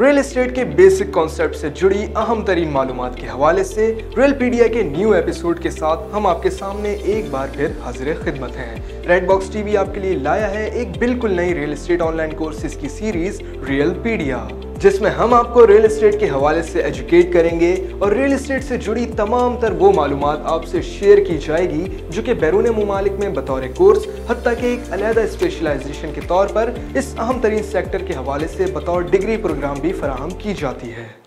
Real estate के basic concept से जुड़ी अहम तरीन मालूम के हवाले से रियल पीडिया के न्यू एपिसोड के साथ हम आपके सामने एक बार फिर हाजिर खिदमत हैं। रेड बॉक्स टीवी आपके लिए लाया है एक बिल्कुल नई रियल एस्टेट ऑनलाइन कोर्सेज की सीरीज़ रियलपीडिया जिसमें हम आपको रियल एस्टेट के हवाले से एजुकेट करेंगे और रियल एस्टेट से जुड़ी तमाम तर वो मालूम आपसे शेयर की जाएगी, जो कि बैरून ममालिक में बतौर कोर्स हती के एक अलहदा स्पेशलाइजेशन के तौर पर इस अहम तरीन सेक्टर के हवाले से बतौर डिग्री प्रोग्राम भी फराहम की जाती है।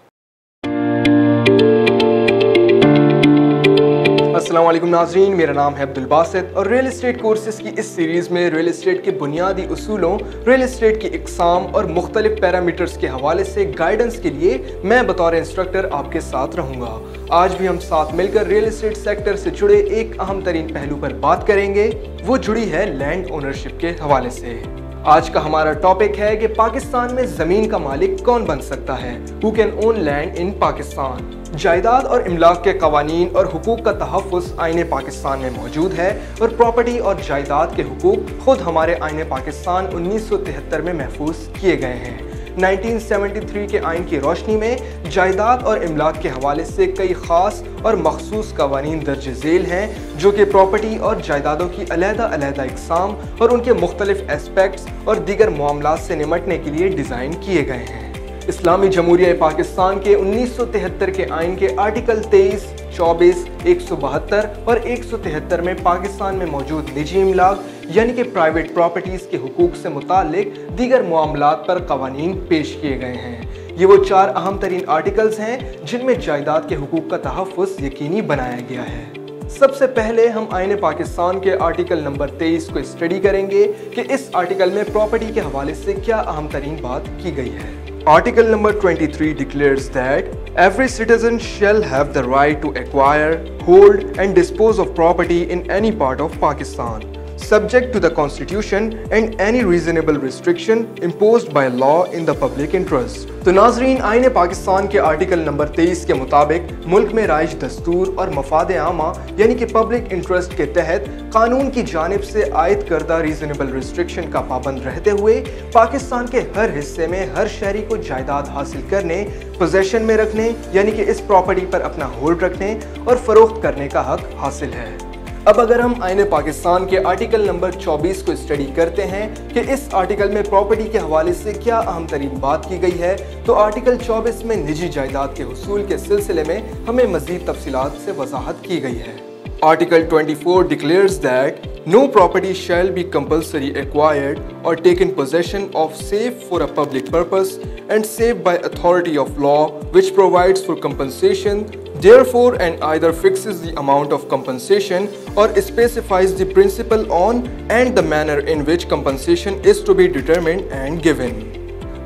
असलम नाजरीन मेरा नाम है अब्दुल बासित और रियल इस्टेट कोर्सेज की इस सीरीज़ में रियल इस्टेट के बुनियादी असूलों रियल इस्टेट की इकसाम और मुख्तलिफ़ पैरामीटर्स के हवाले से गाइडेंस के लिए मैं बतौर इंस्ट्रक्टर आपके साथ रहूँगा। आज भी हम साथ मिलकर रियल इस्टेट सेक्टर से जुड़े एक अहम तरीन पहलू पर बात करेंगे। वो जुड़ी है लैंड ओनरशिप के हवाले से। आज का हमारा टॉपिक है कि पाकिस्तान में ज़मीन का मालिक कौन बन सकता है? Who can own land in Pakistan जायदाद और इमलाक के कवानीन और हकूक़ का तहफ़ आइन पाकिस्तान में मौजूद है और प्रॉपर्टी और जायदाद के हकूक़ खुद हमारे आइन पाकिस्तान उन्नीस सौ तिहत्तर में महफूज किए गए हैं। 1973 के आइन की रोशनी में जायदाद और इमलाक के हवाले से कई ख़ास और मखसूस कवानीन दर्ज झेल हैं, जो कि प्रॉपर्टी और जायदादों की अलहदा इकसाम और उनके मुख्तलिफ़ एस्पेक्ट्स और दीगर मामला से निमटने के लिए डिज़ाइन किए गए हैं। इस्लामी जमहूरिया पाकिस्तान के उन्नीस सौ तिहत्तर के आइन के आर्टिकल तेईस, चौबीस, एक सौ बहत्तर और एक सौ तिहत्तर में पाकिस्तान में मौजूद निजी इमलाक यानी कि प्राइवेट प्रॉपर्टीज़ के हकूक से मुतक दीगर मामला पर कवानीन पेश किए गए हैं। ये वो चार अहम तरीन आर्टिकल्स हैं जिनमें जायदाद के हकूक का तहफ़ यकीनी बनाया गया है। सबसे पहले हम आइन पाकिस्तान के आर्टिकल नंबर 23 को स्टडी करेंगे कि इस आर्टिकल में प्रॉपर्टी के हवाले से क्या अहम तरीन बात की गई है। Article number 23 declares that every citizen shall have the right to acquire, hold and dispose of property in any part of Pakistan, subject to the constitution and any reasonable restriction imposed by law in the public interest. तो नाजरीन आइन पाकिस्तान के article number 23 के मुताबिक मुल्क में rise दस्तूर और मफाद आमा, यानी कि पब्लिक इंटरेस्ट के तहत कानून की जानब से आयद करदा रीजनेबल रिस्ट्रिक्शन का पाबंद रहते हुए पाकिस्तान के हर हिस्से में, हर शहरी को जायदाद हासिल करने पोजेशन में रखने, यानी कि इस प्रॉपर्टी पर अपना होल्ड रखने और फरोख्त करने का हक हासिल है अब अगर हम आइन पाकिस्तान के आर्टिकल नंबर 24 को स्टडी करते हैं कि इस आर्टिकल में प्रॉपर्टी के हवाले से क्या अहम तरीन बात की गई है तो आर्टिकल 24 में निजी जायदाद के हसूल के सिलसिले में हमें मजीद तफसीत से वजाहत की गई है article 24 declares that No property shall be compulsory acquired or taken possession of save for a public purpose and save by authority of law which provides for compensation therefore and either fixes the amount of compensation or specifies the principle on and the manner in which compensation is to be determined and given.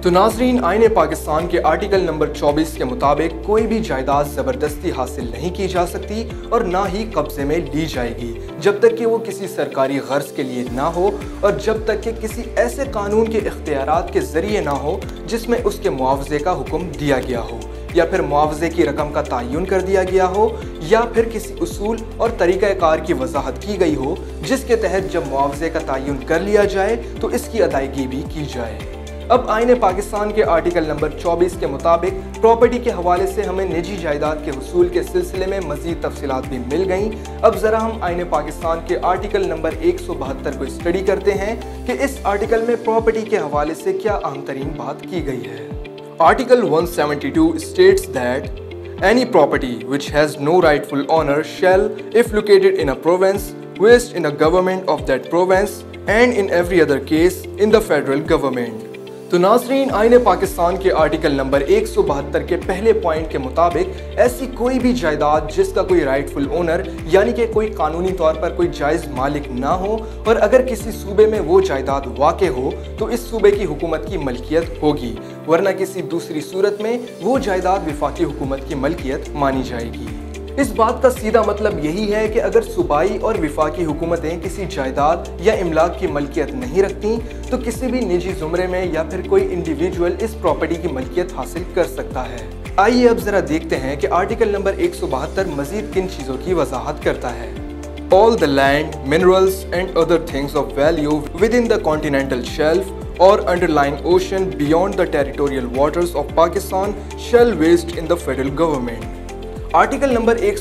तो नाजरीन आइन पाकिस्तान के article number 24 के मुताबिक कोई भी जायदाद ज़बरदस्ती हासिल नहीं की जा सकती और ना ही कब्जे में ली जाएगी जब तक कि वो किसी सरकारी गर्ज के लिए ना हो और जब तक कि किसी ऐसे कानून के इख्तियार के ज़रिए ना हो जिसमें उसके मुआवजे का हुक्म दिया गया हो या फिर मुआवजे की रकम का तयन कर दिया गया हो, या फिर किसी उसूल और तरीक़ाकार की वजाहत की गई हो, जिसके तहत जब मुआवजे का तयन कर लिया जाए तो इसकी अदायगी भी की जाए। अब आइन पाकिस्तान के आर्टिकल नंबर 24 के मुताबिक, प्रॉपर्टी के हवाले से हमें निजी जायदाद के हसूल के सिलसिले में मजीद तफसीत भी मिल गई। अब ज़रा हम आइन पाकिस्तान के आर्टिकल नंबर एक सौ बहत्तर को स्टडी करते हैं कि इस आर्टिकल में प्रॉपर्टी के हवाले से क्या अहम तरीन बात की गई है। Article 172 states that any property which has no rightful owner shall, if located in a province, vest in the government of that province and in every other case in the federal government. तो नाजरीन आइन पाकिस्तान के article number एक सौ बहत्तर के पहले point के मुताबिक, ऐसी कोई भी जायदाद जिसका कोई राइटफुल ओनर यानी कि कोई कानूनी तौर पर कोई जायज़ मालिक ना हो, और अगर किसी सूबे में वो जायदाद वाक़ हो तो इस सूबे की हुकूमत की मलकियत होगी, वरना किसी दूसरी सूरत में वो जायदाद विफाकी हुकूमत की मलकियत मानी जाएगी। इस बात का सीधा मतलब यही है कि अगर सूबाई और विफाकी हुकूमतें किसी जायदाद या इमलाक की मलकियत नहीं रखती तो किसी भी निजी जुमरे में या फिर कोई इंडिविजुअल इस प्रॉपर्टी की मलकियत हासिल कर सकता है। आइए अब जरा देखते हैं कि आर्टिकल नंबर एक सौ बहत्तर मजीद किन चीज़ों की वजाहत करता है। All the land minerals and other things of value within the continental shelf और underline ocean beyond the territorial waters of Pakistan shall vest in the federal government article number एक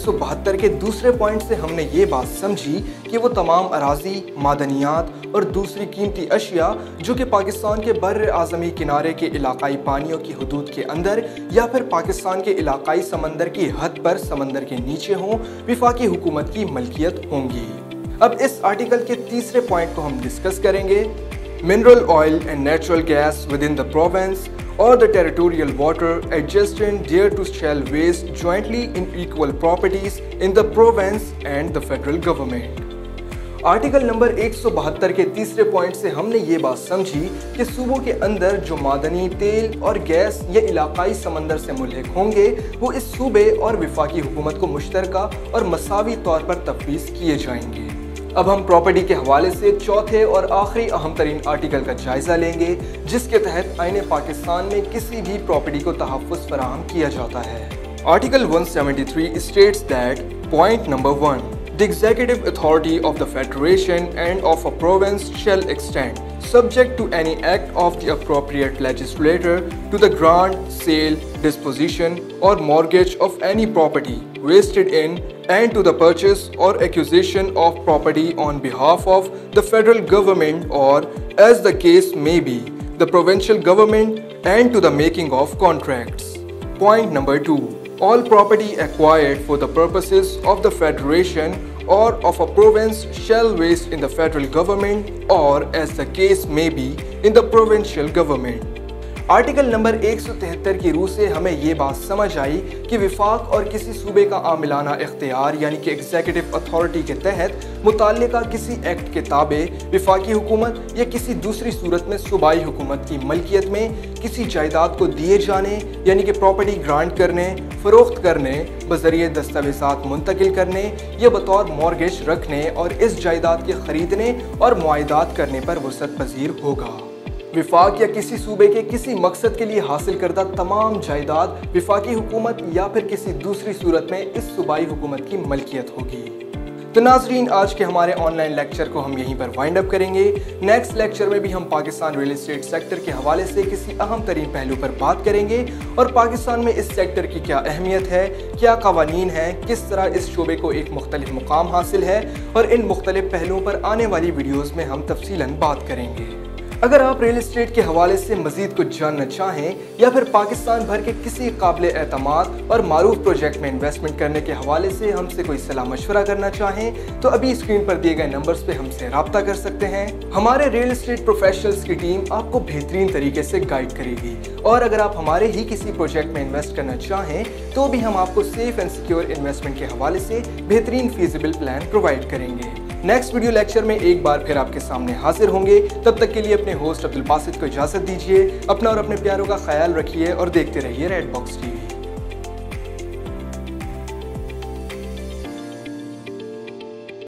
के दूसरे पॉइंट से हमने ये बात समझी कि वो तमाम अराजी, मादनियात और दूसरी कीमती अशिया, जो कि पाकिस्तान के बर आज़मी किनारे के इलाकाई पानियों की हदूद के अंदर या फिर पाकिस्तान के इलाकाई समंदर की हद पर समंदर के नीचे हों, विफाकी हुकूमत की मलकियत होंगी। अब इस आर्टिकल के तीसरे पॉइंट को हम डिस्कस करेंगे। Mineral oil and natural gas within the province or the territorial water adjacent there to shall waste jointly in equal properties in the province and the federal government. Article number एक सौ बहत्तर के तीसरे point से हमने ये बात समझी कि सूबों के अंदर जो मादनी तेल और गैस या इलाकाई समंदर से मुल्क होंगे वो इस सूबे और विफाकी हुकूमत को मुश्तर और मसावी तौर पर तफवीज़ किए जाएँगे अब हम प्रॉपर्टी के हवाले से चौथे और आखिरी अहम तरीन आर्टिकल का जायजा लेंगे, जिसके तहत आईन पाकिस्तान में किसी भी प्रॉपर्टी को तहफ़ फराहम किया जाता है। Article 173 seventy three state that point number one the executive authority of the federation and of a province shall extend subject to any act of the appropriate legislature to the grant sale disposition, or mortgage of any property wasted in and to the purchase or acquisition of property on behalf of the federal government or, as the case may be, the provincial government and to the making of contracts. Point number 2. All property acquired for the purposes of the federation or of a province shall waste in the federal government or as the case may be in the provincial government. Article number 173 की रूह से हमें ये बात समझ आई कि विफाक और किसी सूबे का आमिलाना इख्तियार, यानी कि एग्जीक्यूटिव अथॉरिटी के तहत मुतल किसी एक्ट के ताबे, विफाकी हुकूमत या किसी दूसरी सूरत में सूबाई हुकूमत की मलकियत में किसी जायदाद को दिए जाने, यानी कि प्रॉपर्टी ग्रांट करने, फ़रोख्त करने, बजरिए दस्तावेज़ा मुंतकिल करने या बतौर मॉर्गेज रखने और इस जायदाद के ख़रीदने और मुआदात करने पर वसत पजीर होगा। विफाक या किसी सूबे के किसी मकसद के लिए हासिल करदा तमाम जायदाद विफाकी हुकूमत या फिर किसी दूसरी सूरत में इस सूबाई हुकूमत की मलकियत होगी। तो नाजरीन, आज के हमारे ऑनलाइन लेक्चर को हम यहीं पर वाइंड अप करेंगे। नेक्स्ट लेक्चर में भी हम पाकिस्तान रियल इस्टेट सेक्टर के हवाले से किसी अहम तरीन पहलू पर बात करेंगे। और पाकिस्तान में इस सेक्टर की क्या अहमियत है, क्या कवानीन है, किस तरह इस शोबे को एक मुख्तलिफ़ मुकाम हासिल है, और इन मुख्तलिफ़ पहलुओं पर आने वाली वीडियोज़ में हम तफसीला बात करेंगे। अगर आप रियल इस्टेट के हवाले से मजीद कुछ जानना चाहें, या फिर पाकिस्तान भर के किसी काबिल एतम और मरूफ प्रोजेक्ट में इन्वेस्टमेंट करने के हवाले से हमसे कोई सलाह मशवरा करना चाहें तो अभी स्क्रीन पर दिए गए नंबर्स पे हमसे रबता कर सकते हैं। हमारे रियल इस्टेट प्रोफेशनल्स की टीम आपको बेहतरीन तरीके से गाइड करेगी। और अगर आप हमारे ही किसी प्रोजेक्ट में इन्वेस्ट करना चाहें तो भी हम आपको सेफ़ एंड सिक्योर इन्वेस्टमेंट के हवाले से बेहतरीन फीजिबल प्लान प्रोवाइड करेंगे। नेक्स्ट वीडियो लेक्चर में एक बार फिर आपके सामने हाजिर होंगे। तब तक के लिए अपने होस्ट अब्दुल बासित को इजाज़त दीजिए, अपना और अपने प्यारों का ख्याल रखिए और देखते रहिए रेड बॉक्स टीवी